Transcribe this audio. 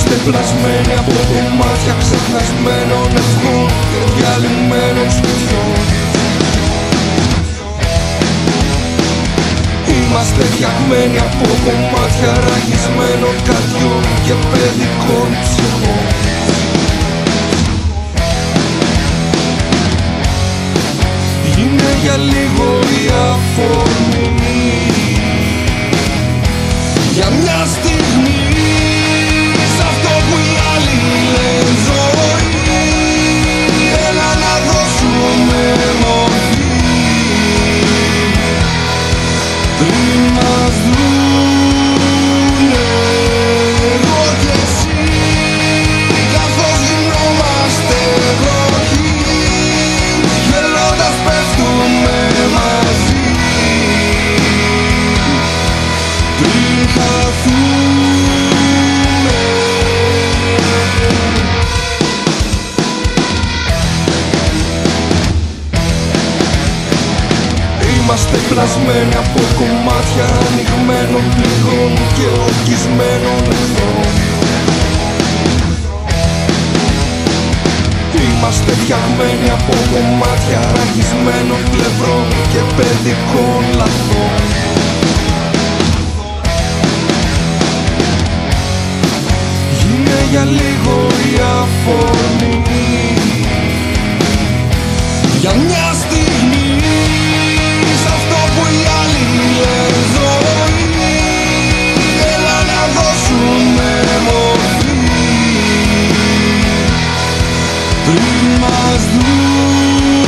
Είμαστε πλασμένοι από κομμάτια ξεχασμένων ευχών και διαλυμένων σπιτιών Είμαστε φτιαγμένοι από κομμάτια ραγισμένων καρδιών και παιδικών ψυχών Είμαστε πλασμένοι από κομμάτια ανοιγμένων πληγών και ορκισμένων εχθρών. Είμαστε φτιαγμένοι από κομμάτια ραγισμένων πλευρών και παιδικών λαθών για λίγο η αφορμή Για μια στιγμή Σ' αυτό που οι άλλοι λένε ζωή Έλα να δώσουμε μορφή Πριν μας δούνε